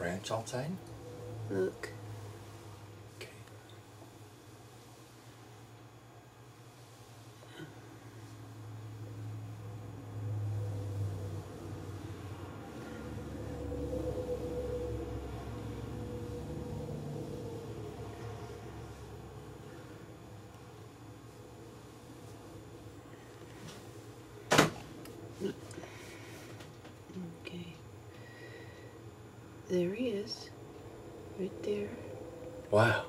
branch outside? Look. There he is. Right there. Wow.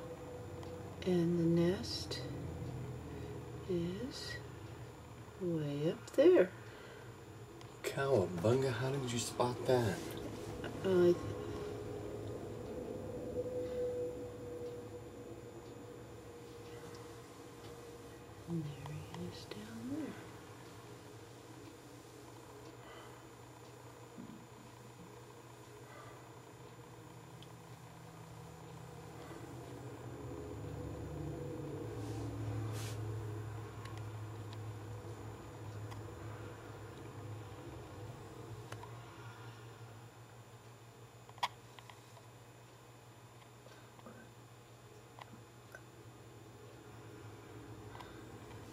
And the nest is way up there. Cowabunga, how did you spot that? Uh, and there he is down there.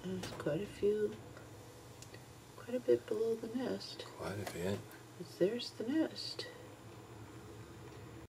There's quite a few, quite a bit below the nest. Quite a bit. There's the nest.